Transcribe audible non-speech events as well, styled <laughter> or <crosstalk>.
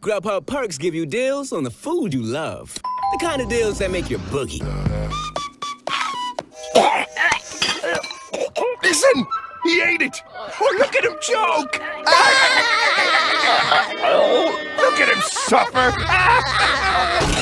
Grubhub perks give you deals on the food you love. The kind of deals that make your boogie. Listen! He ate it! Oh, look at him choke! oh, <laughs> look at him suffer! <laughs>